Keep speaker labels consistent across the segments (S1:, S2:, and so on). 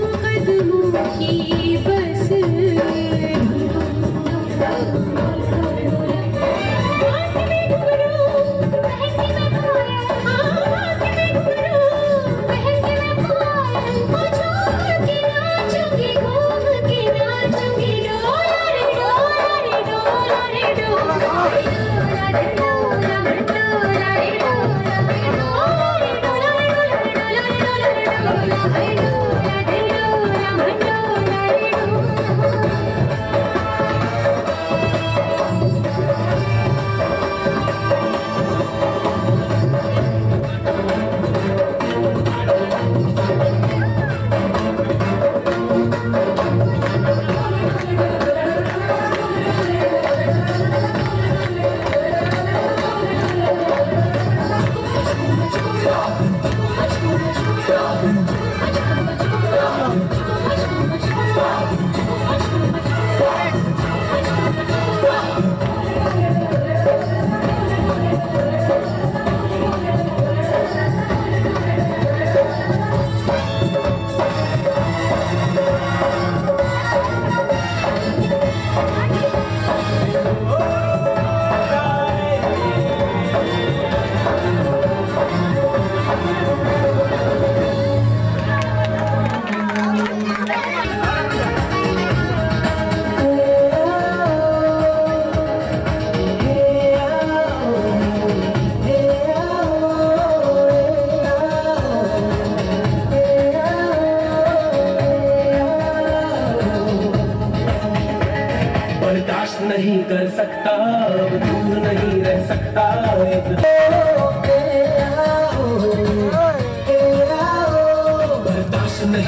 S1: 我还是母亲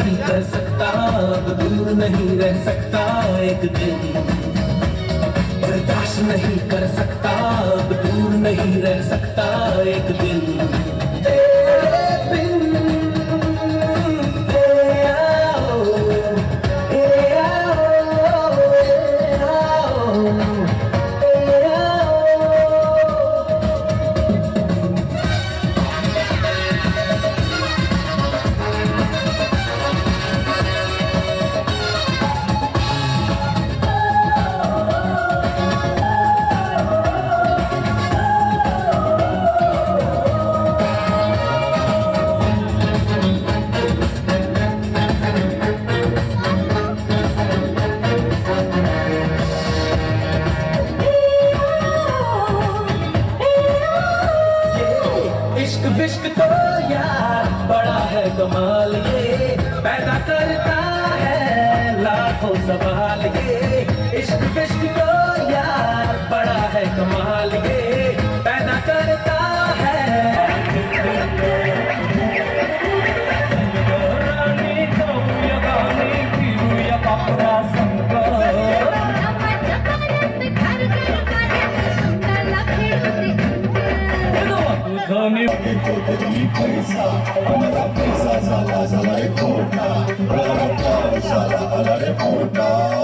S1: नहीं कर सकता, अब दूर नहीं रह सकता एक दिन। बर्दाश्त नहीं कर सकता, अब दूर नहीं रह सकता एक दिन।
S2: sala, a la.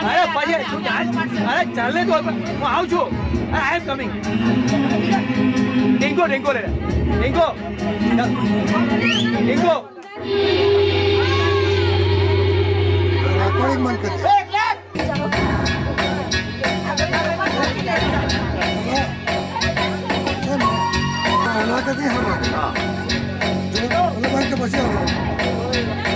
S3: અરે પછી તું અરે ચાલે તો હું આવું છું આઈ એમ કમિંગ ડિંકો ડિંકો રે
S1: ડિંકો ડિંકો રેકોર્ડિંગ બંધ કરી ना करके हम लोग जुम्मन भाई के बचे हम।
S4: लोग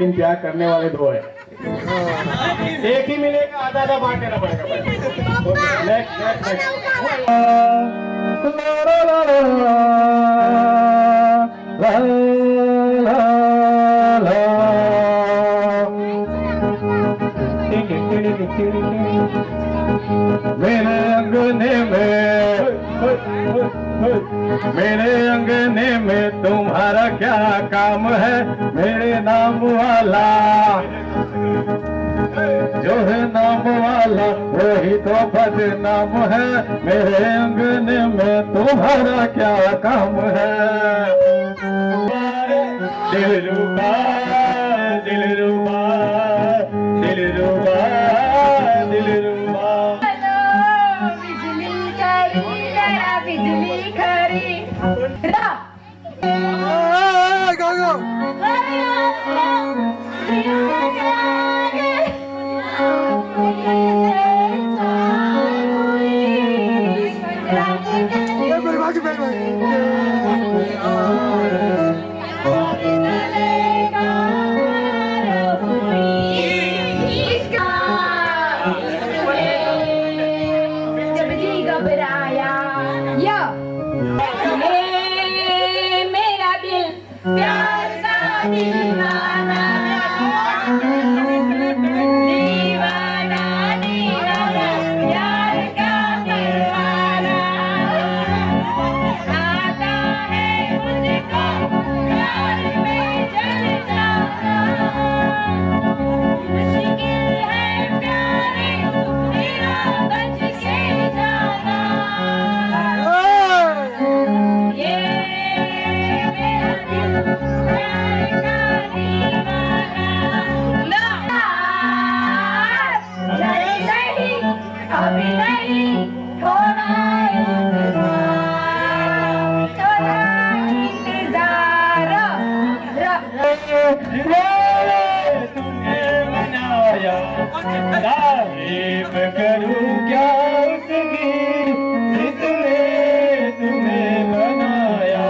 S4: लेकिन प्यार करने वाले दो है। एक ही मिलेगा, आधा आधा बांट देना पड़ेगा। मेरे अंगने में, मेरे अंगने में तुम्हारा क्या काम है? मेरे नाम वाला। जो है नाम वाला, वही तो बदनाम है। मेरे अंगने में तुम्हारा क्या काम है? दिल रुबा
S5: Everybody rock
S4: it! Yeah. तारीफ़ करूँ क्या बनाया।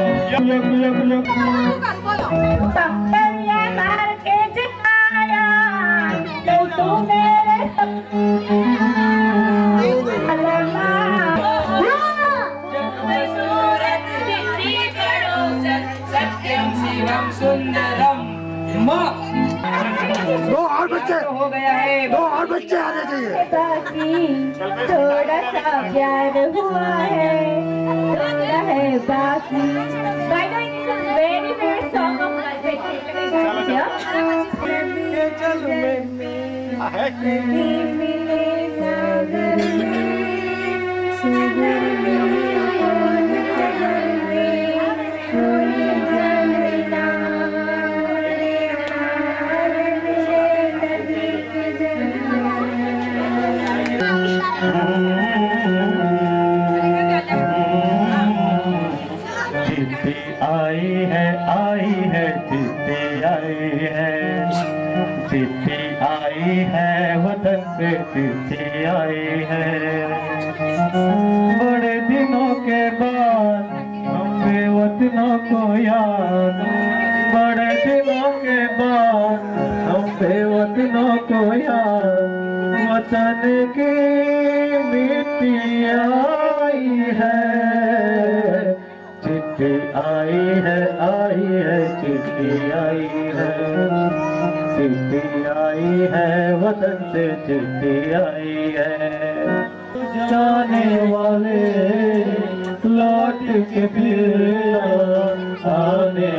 S5: बच्चे। तो हो गया है
S2: दो और बच्चे आने चाहिए
S5: थोड़ा सा प्यार हुआ है थोड़ा है बाकी।
S4: चलो मिले सुन को याद बड़े दिनों के बाद, हम पे वो को याद वतन की मिट्टी आई है। चिट्ठी आई है आई है, चिट्ठी आई है। चिट्ठी आई है वतन से चिट्ठी आई है। जाने वाले लौट के फिर
S3: Amen.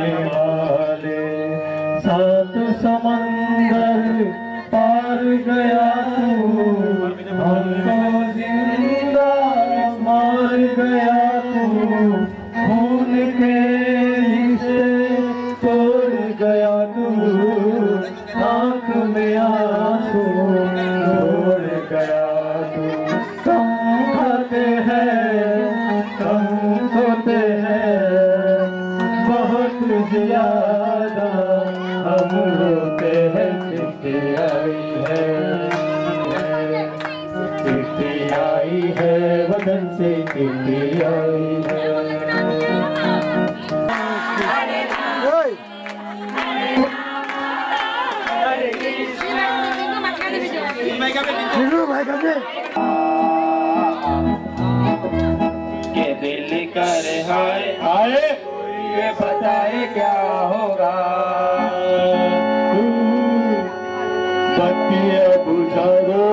S3: हाय
S4: हाय।
S3: ये बताए क्या होगा
S4: बत्ती बुझा दो।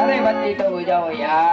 S6: अरे बत्ती तो बुझाओ यार।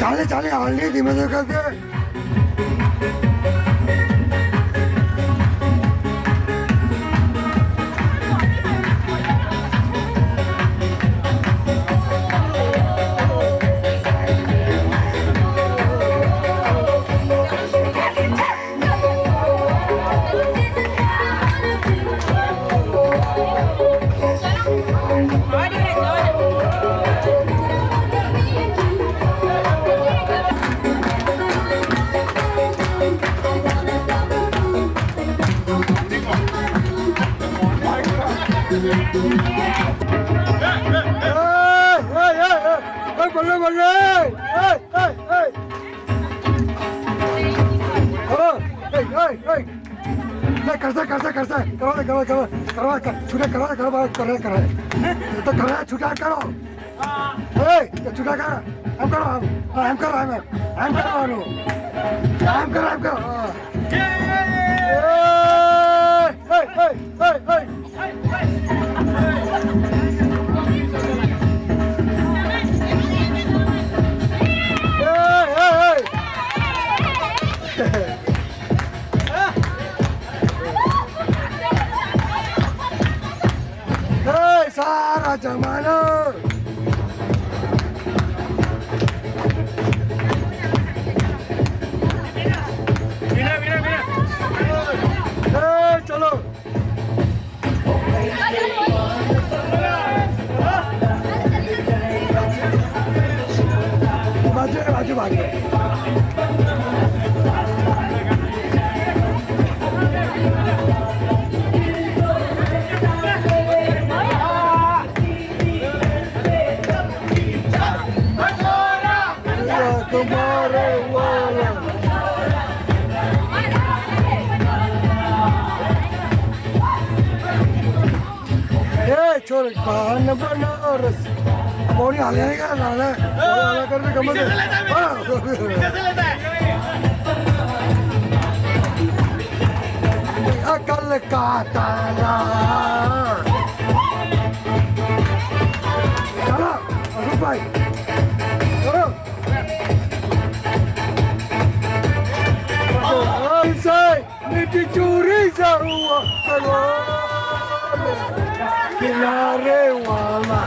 S4: चाले चाले
S7: हल्ली धीमे धीमे करके बल्ले बल्ले करते करते करते करो दे करो करो करो छुटा करो करो बात कर रहे कर रहे तो कर रहे छुटा करो ए छुटा कर हम करो हम हम करो हम हम करो हम करो हम करो ए ए ए ए Sara Jamalo.
S3: Mira, mira, mira.
S7: Hey, chalo. 맞아요 맞아요 맞아요. ए छोड़ कान बनारस पौड़ी हाले नहीं कर लाले पौड़ी हाले कर भी कमर अकल का तारा चलो अशोक भाई। चलो। से मिट्टी चोरी सा हुआ चलो किनारे वाला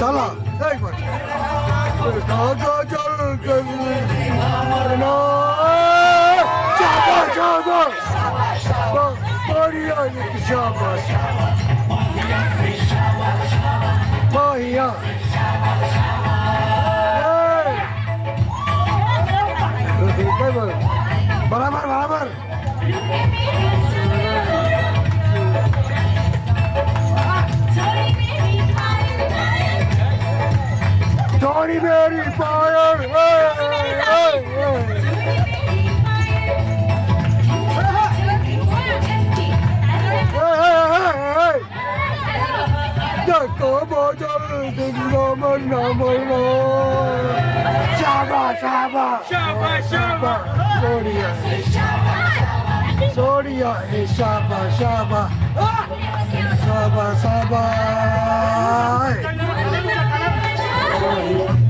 S7: चलो शाबाश शाबाश बढ़िया शाबाश बढ़िया बराबर बराबर Mary Fire! Hey, hey, hey, Đã có bố cho tình cảm ơn là mới mơ Shaba, Shaba
S8: Shaba, Shaba
S7: Soria, Soria, Shaba, Shaba Shaba, Shaba Shaba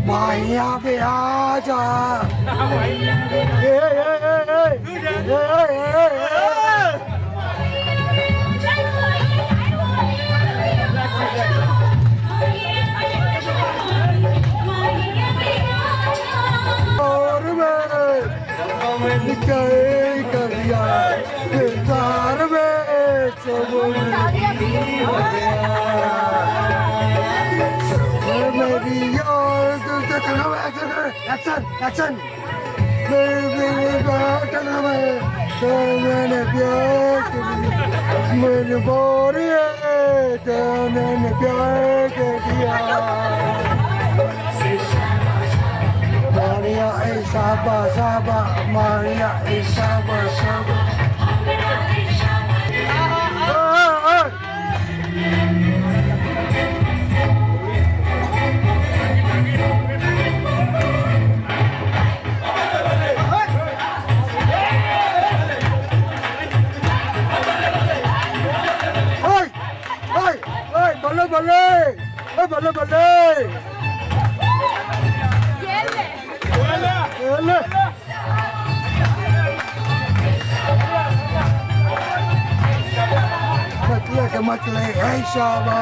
S7: Maya पे आ जा। और मैं निकल कर दिया तार में सब Where maybe yours. Action, action, action. Down in the When body down in the Maria Isaba Saba Maria Isaba Saba
S9: Shama.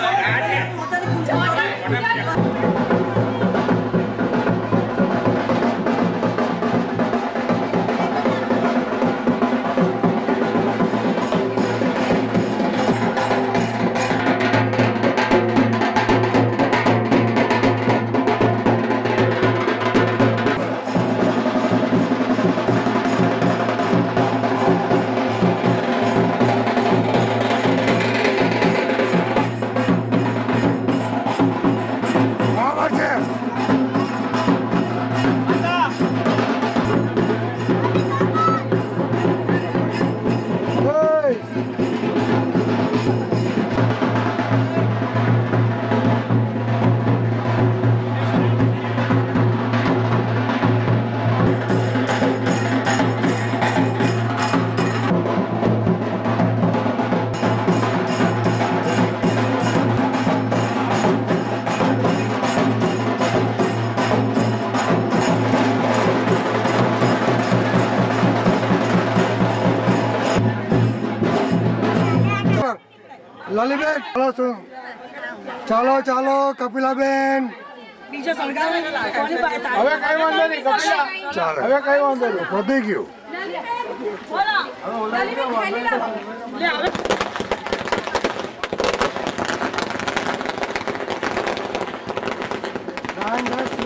S7: લલીબેન ચાલો શું ચાલો ચાલો કપિલાબેન
S6: બીજો સળગાવે કોની પાસે
S3: હવે કઈ વાંધો નહીં કપિલા
S7: ચાલો
S3: હવે કઈ વાંધો નહીં
S7: વધી ગયું ડાન્સ